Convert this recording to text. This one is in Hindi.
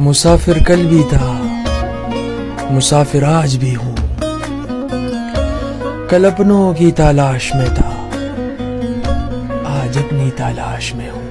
मुसाफिर कल भी था, मुसाफिर आज भी हूँ। कल अपनों की तलाश में था, आज अपनी तलाश में हूँ।